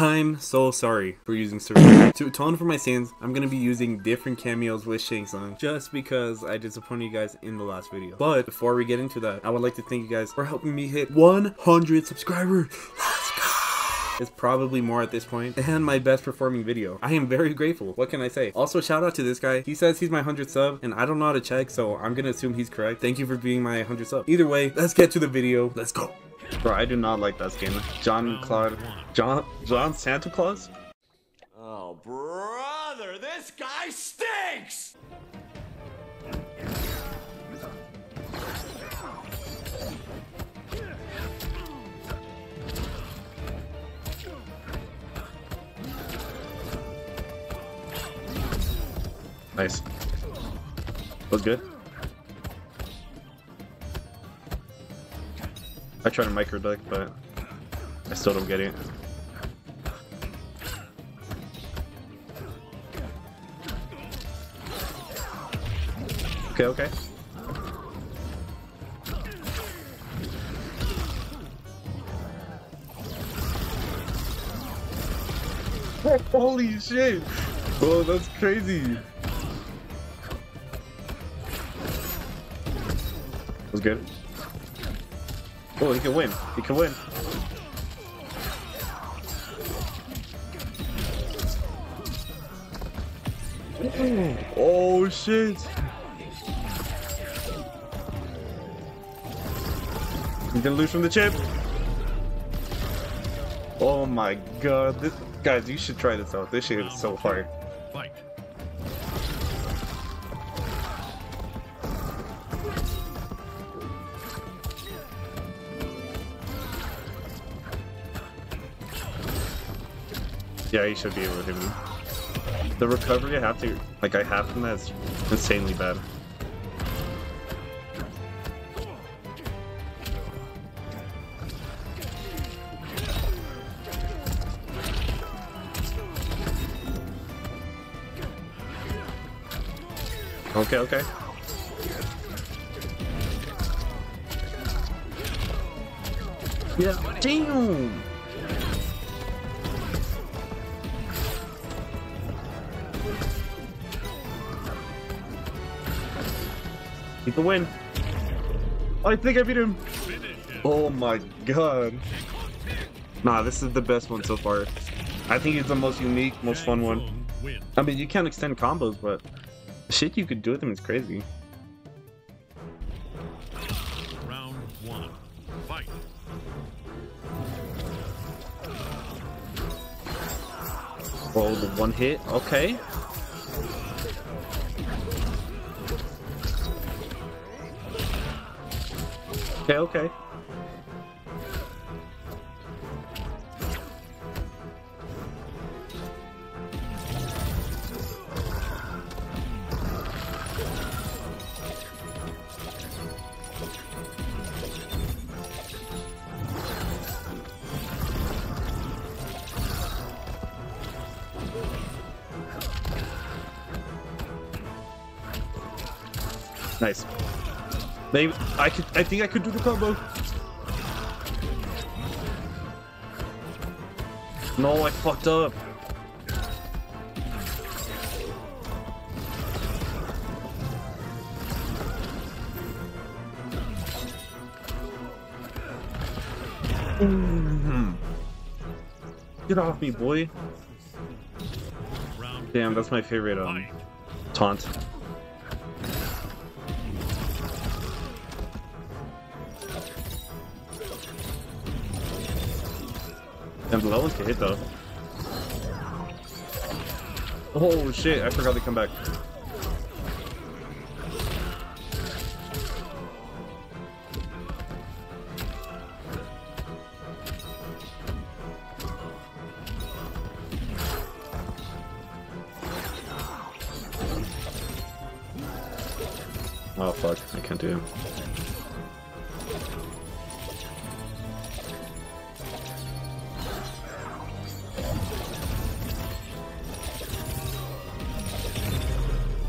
I'm so sorry for using Sareena. to atone for my sins, I'm gonna be using different cameos with Shang Tsung just because I disappointed you guys in the last video. But before we get into that, I would like to thank you guys for helping me hit 100 subscribers. Let's go! It's probably more at this point, and my best performing video. I am very grateful. What can I say? Also, shout out to this guy. He says he's my 100 sub, and I don't know how to check, so I'm gonna assume he's correct. Thank you for being my 100 sub. Either way, let's get to the video. Let's go. Bro, I do not like that skin. John Claude. John John Santa Claus? Oh, brother, this guy stinks! Nice. Was good. I tried to micro deck, but I still don't get it. Okay, okay. Holy shit! Oh, that's crazy! That Was good. Oh, he can win. He can win. Oh shit! He's gonna lose from the chip. Oh my god, this guys, you should try this out. This shit is so hard. Fight. Yeah, you should be able to hit me. The recovery I have to, like, I have from that is insanely bad. Okay, okay. Yeah, damn! He can win. I think I beat him. Oh my god. Nah, this is the best one so far. I think it's the most unique, most fun one. I mean, you can't extend combos, but the shit you could do with them is crazy. Round one. Fight. Oh, the one hit. Okay. Okay, okay. Nice. Maybe I could. I think I could do the combo. No, I fucked up. Get off me, boy. Damn, that's my favorite um taunt. Damn, the low ones can hit though. Oh shit, I forgot to come back.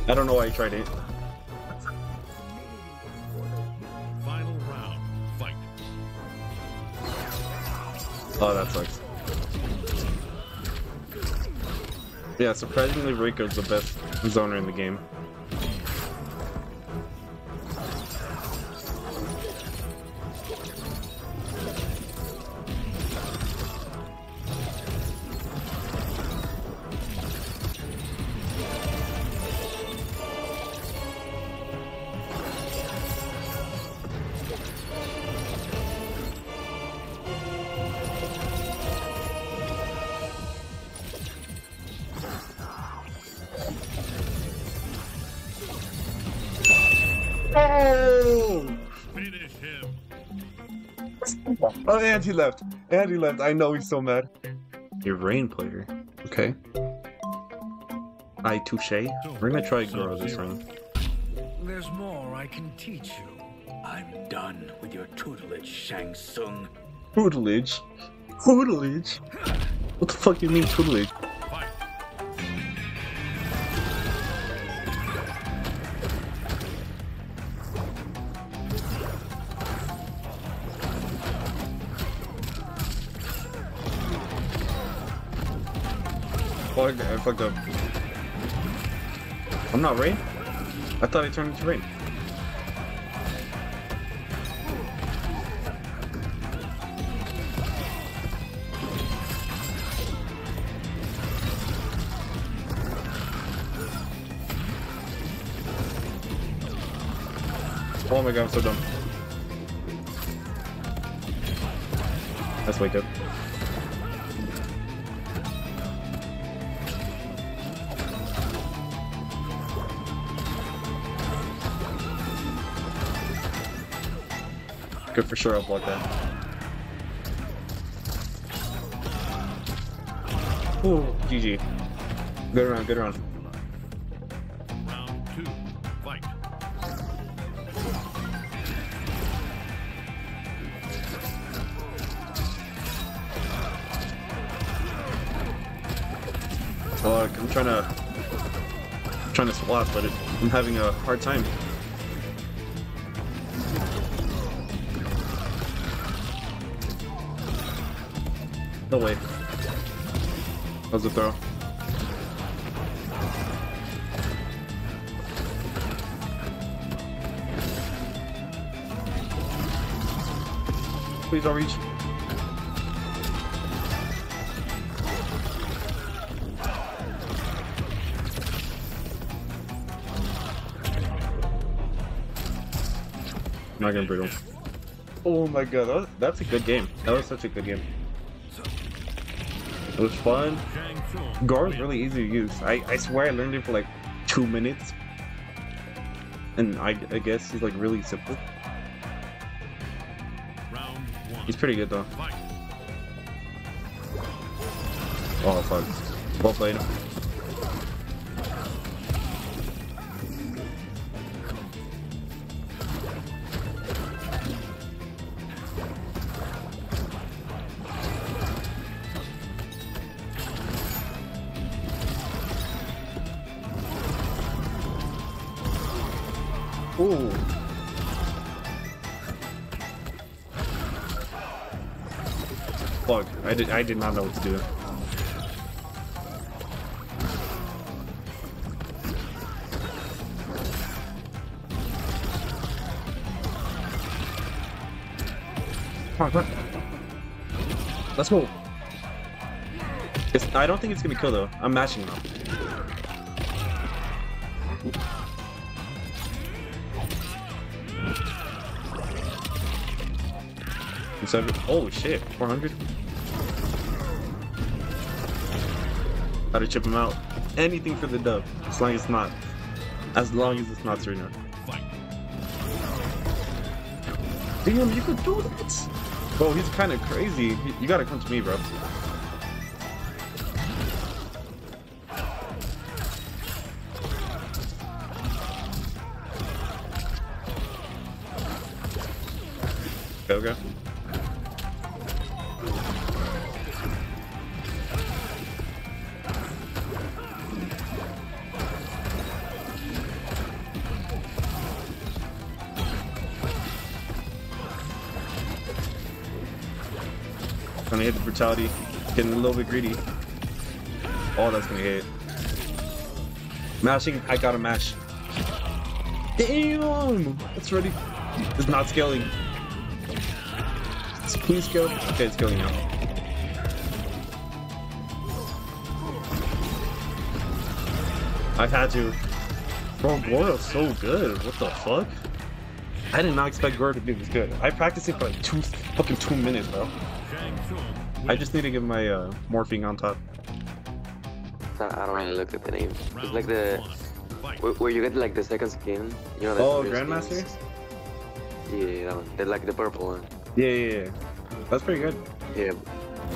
I don't know why he tried it. Final round, fight. Oh, that sucks. Yeah, surprisingly Rico's the best zoner in the game. Oh, and he left. And he left. I know he's so mad. Your Rain player. Okay. I touche. We're gonna try Goro this time. There's more I can teach you. I'm done with your tutelage, Shang Tsung. Tutelage. Tutelage. What the fuck do you mean tutelage? Fucked up. I'm not Rain. I thought I turned into Rain. Oh my god, I'm so dumb. Let's wake up. Good for sure, I'll block that. Ooh, GG. Good round, good round. Round two. Fight. Fuck, I'm trying to... I'm trying to swap, but it, I'm having a hard time. No way. How's the throw? Please don't reach. Not gonna brittle. Oh my god, that was, that's a good game. That was such a good game. It was fun. Shang Tsung. Goro's wins. really easy to use. I, I swear I learned it for like two minutes. And I, I guess he's like really simple. He's pretty good though. Oh fuck. Well played. I did I did not know what to do. Come on, come on. Let's go. It's, I don't think it's gonna kill though. I'm matching now. Seven. Oh shit, 400. Gotta chip him out. Anything for the dub, as long as it's not, as long as it's not Sareena. Damn, you could do that. Bro, he's kind of crazy. You, you gotta come to me, bro. Go, go. Brutality. Getting a little bit greedy. Oh, that's gonna hit. Mashing, I gotta mash. Damn! It's ready. It's not scaling. It's please scale. Okay, it's scaling now. I've had to. Bro, Goro's so good. What the fuck? I did not expect Goro to be this good. I practiced it for like two fucking two minutes, bro. Shang Tsung I just need to get my uh, morphing on top. I don't really look at the name. It's like the where, where you get like the second skin. You know. The Oh, Grandmaster? skins. Yeah, that one. The, like the purple one. Yeah, yeah, yeah. That's pretty good. Yeah.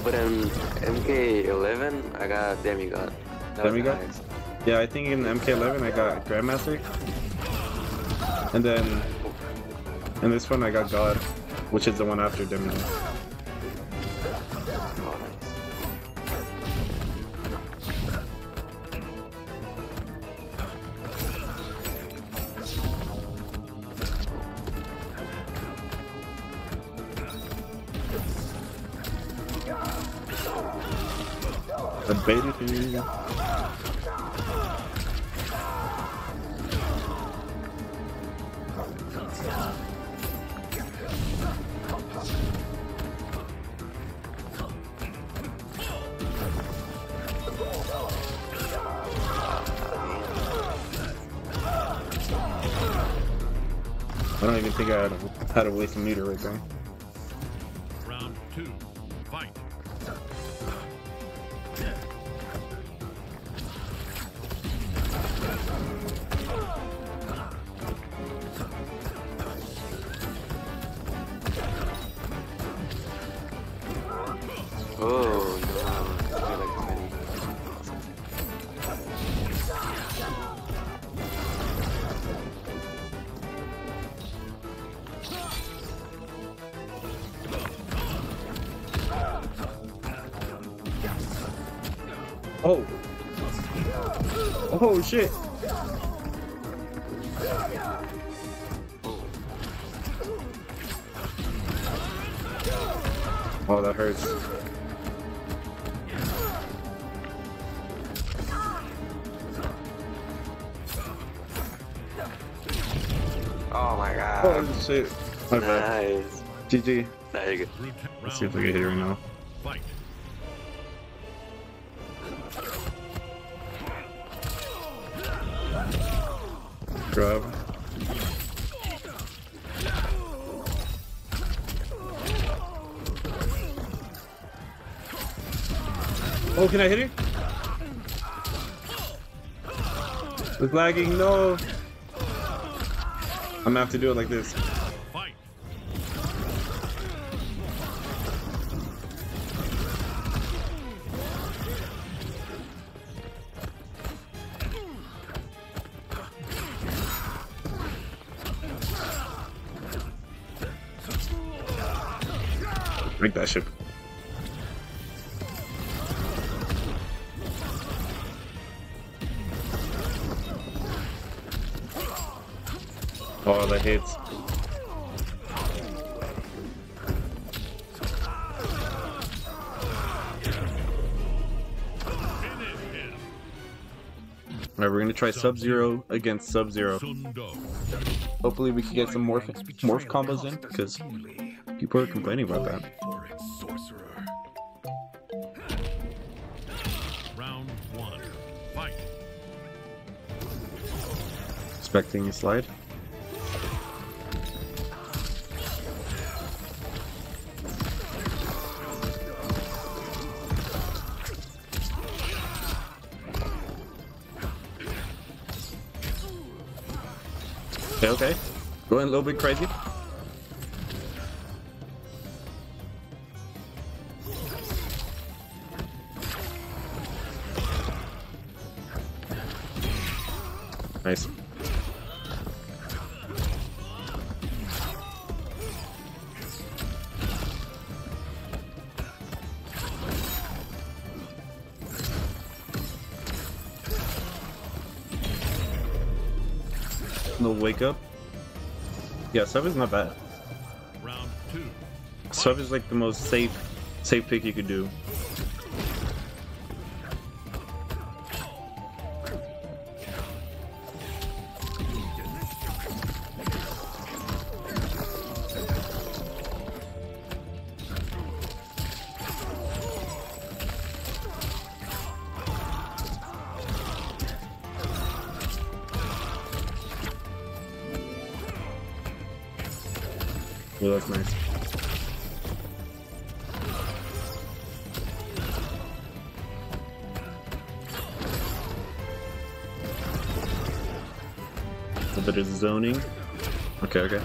But in MK11, I got Demigod. That Demigod? highest. Yeah, I think in MK11 I got Grandmaster. And then in this one I got God, which is the one after Demon. I don't even think I had a, had a waste a meter right there. Oh shit. Oh, that hurts. Oh my god. Oh shit. My bad. Nice. GG. There you go. Brute- Let's see if I can hit it right now. Fight. Can I hit it? It's lagging, no. I'm gonna have to do it like this. Hits. Alright, we're gonna try Sub-Zero against Sub-Zero. Hopefully we can get some morph morph combos in, because people are complaining about that. Expecting a slide. Okay, okay. Going a little bit crazy. No wake up. Yeah, sub is not bad. Round two. Sub is like the most safe, safe pick you could do. A bit of zoning. Okay, okay.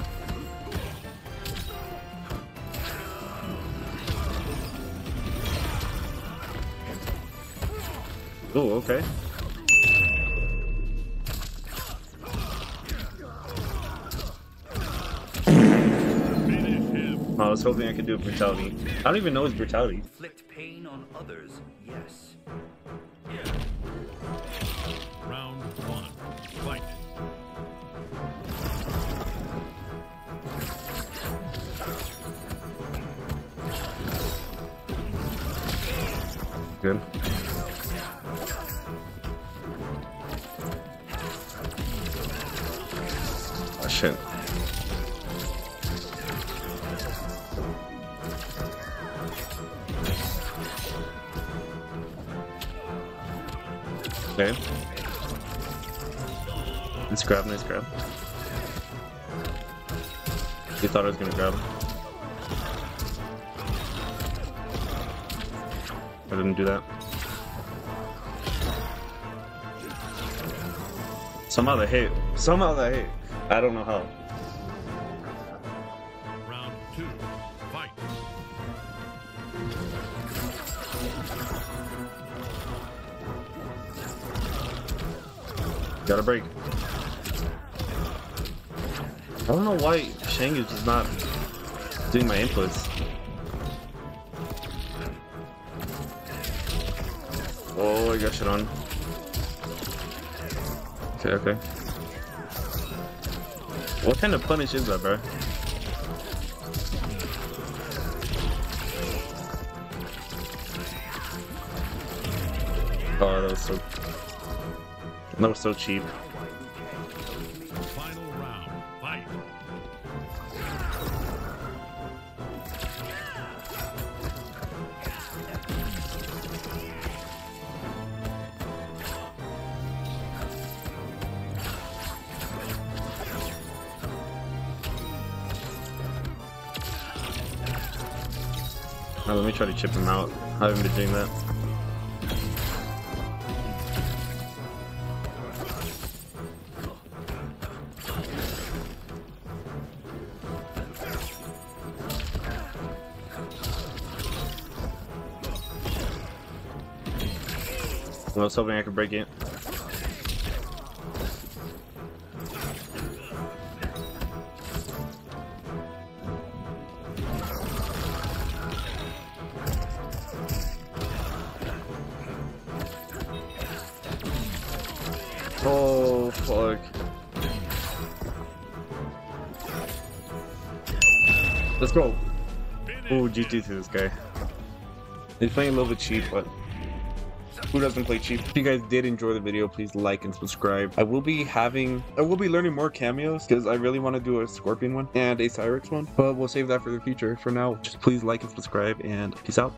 Oh, okay. Finish him. I was hoping I could do brutality. I don't even know his brutality. Inflict pain on others, yes. Round one. Fight. Good. Grab, nice grab. He thought I was gonna grab him. I didn't do that. Somehow they hit. Somehow they hit. I don't know how. Round two. Fight. Got a break. I don't know why Shang is not doing my inputs. Oh, I got shit on. Okay, okay. What kind of punish is that, bro? Oh, that was so. That was so cheap. Now let me try to chip him out. I haven't been doing that. I was hoping I could break it. Let's go. Oh, GG to this guy. He's playing a little bit cheap, but who doesn't play cheap? If you guys did enjoy the video, please like and subscribe. I will be having, I will be learning more cameos because I really want to do a Scorpion one and a Cyrax one, but we'll save that for the future. For now, just please like and subscribe and peace out.